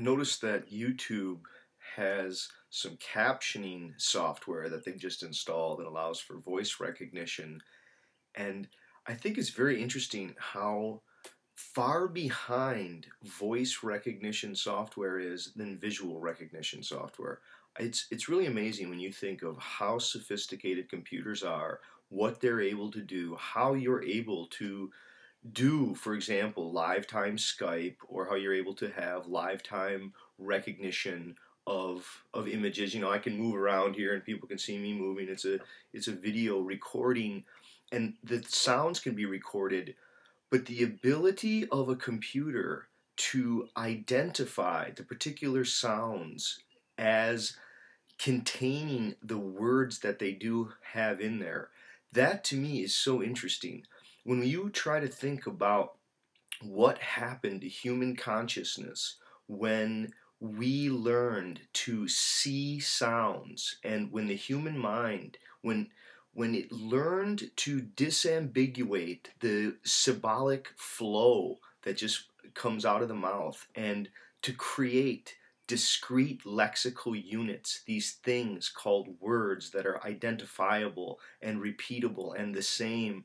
noticed that YouTube has some captioning software that they've just installed that allows for voice recognition. And I think it's very interesting how far behind voice recognition software is than visual recognition software. It's, it's really amazing when you think of how sophisticated computers are, what they're able to do, how you're able to do, for example, live time Skype, or how you're able to have live time recognition of of images. You know, I can move around here and people can see me moving. It's a it's a video recording, and the sounds can be recorded, but the ability of a computer to identify the particular sounds as containing the words that they do have in there. That to me is so interesting when you try to think about what happened to human consciousness when we learned to see sounds and when the human mind when when it learned to disambiguate the symbolic flow that just comes out of the mouth and to create discrete lexical units, these things called words that are identifiable and repeatable and the same,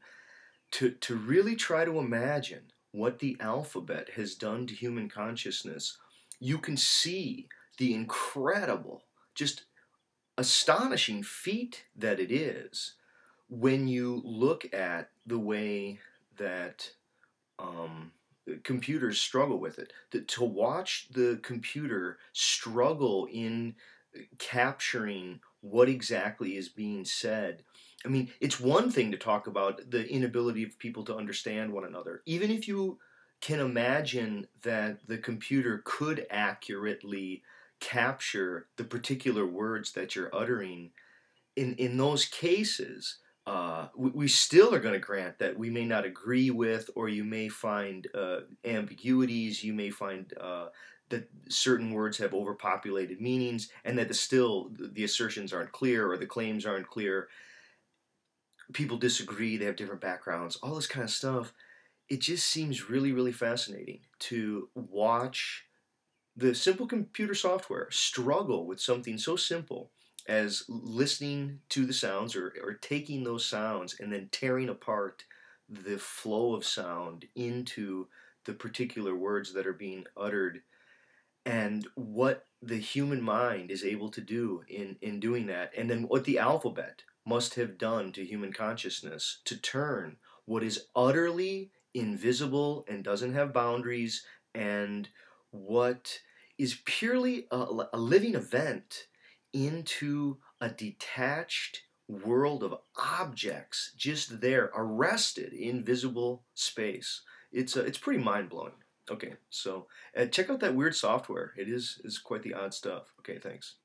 to, to really try to imagine what the alphabet has done to human consciousness, you can see the incredible, just astonishing feat that it is when you look at the way that um, computers struggle with it. That to watch the computer struggle in capturing what exactly is being said I mean, it's one thing to talk about the inability of people to understand one another. Even if you can imagine that the computer could accurately capture the particular words that you're uttering, in, in those cases, uh, we, we, still are going to grant that we may not agree with, or you may find uh, ambiguities, you may find uh, that certain words have overpopulated meanings, and that the still the assertions aren't clear or the claims aren't clear people disagree, they have different backgrounds, all this kind of stuff. It just seems really, really fascinating to watch the simple computer software struggle with something so simple as listening to the sounds or, or taking those sounds and then tearing apart the flow of sound into the particular words that are being uttered and what the human mind is able to do in, in doing that and then what the alphabet must have done to human consciousness to turn what is utterly invisible and doesn't have boundaries and what is purely a, a living event into a detached world of objects just there arrested in visible space. It's uh, it's pretty mind-blowing okay so uh, check out that weird software. It is is quite the odd stuff. Okay thanks